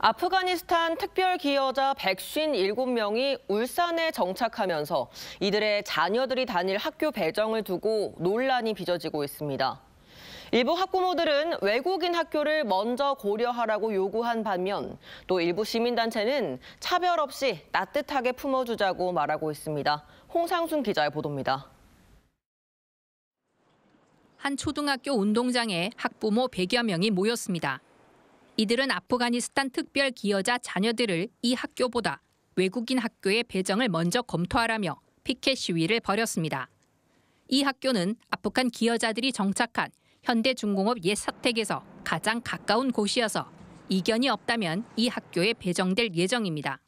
아프가니스탄 특별 기여자 157명이 울산에 정착하면서 이들의 자녀들이 다닐 학교 배정을 두고 논란이 빚어지고 있습니다. 일부 학부모들은 외국인 학교를 먼저 고려하라고 요구한 반면 또 일부 시민단체는 차별 없이 따뜻하게 품어주자고 말하고 있습니다. 홍상순 기자의 보도입니다. 한 초등학교 운동장에 학부모 100여 명이 모였습니다. 이들은 아프가니스탄 특별 기여자 자녀들을 이 학교보다 외국인 학교에 배정을 먼저 검토하라며 피켓 시위를 벌였습니다. 이 학교는 아프간 기여자들이 정착한 현대중공업 옛 사택에서 가장 가까운 곳이어서 이견이 없다면 이 학교에 배정될 예정입니다.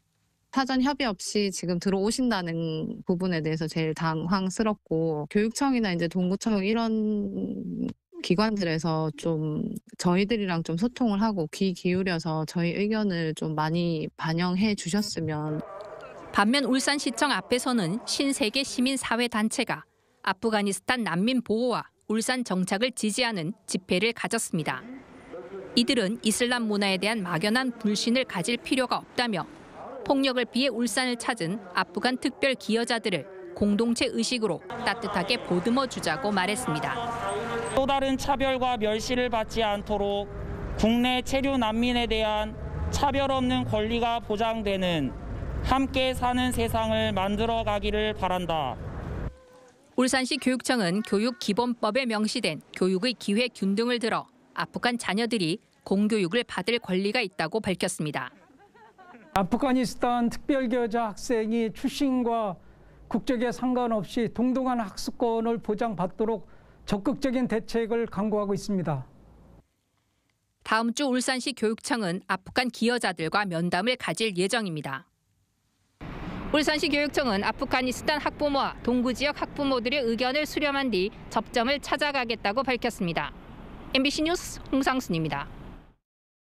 사전 협의 없이 지금 들어오신다는 부분에 대해서 제일 당황스럽고 교육청이나 이제 동구청 이런 기관들에서 좀 저희들이랑 좀 소통을 하고 귀 기울여서 저희 의견을 좀 많이 반영해 주셨으면 반면 울산시청 앞에서는 신세계 시민사회단체가 아프가니스탄 난민 보호와 울산 정착을 지지하는 집회를 가졌습니다. 이들은 이슬람 문화에 대한 막연한 불신을 가질 필요가 없다며 폭력을 피해 울산을 찾은 아프간 특별 기여자들을 공동체 의식으로 따뜻하게 보듬어 주자고 말했습니다. 또 다른 차별과 멸시를 받지 않도록 국내 체류 난민에 대한 차별 없는 권리가 보장되는 함께 사는 세상을 만들어 가기를 바란다. 울산시 교육청은 교육기본법에 명시된 교육의 기회 균등을 들어 아프간 자녀들이 공교육을 받을 권리가 있다고 밝혔습니다. 아프가니스탄 특별교자 학생이 출신과 국적에 상관없이 동등한 학습권을 보장받도록 적극적인 대책을 강구하고 있습니다. 다음 주 울산시 교육청은 아프간 기여자들과 면담을 가질 예정입니다. 울산시 교육청은 아프가니스탄 학부모와 동구 지역 학부모들의 의견을 수렴한 뒤 접점을 찾아가겠다고 밝혔습니다. MBC 뉴스 홍상순입니다.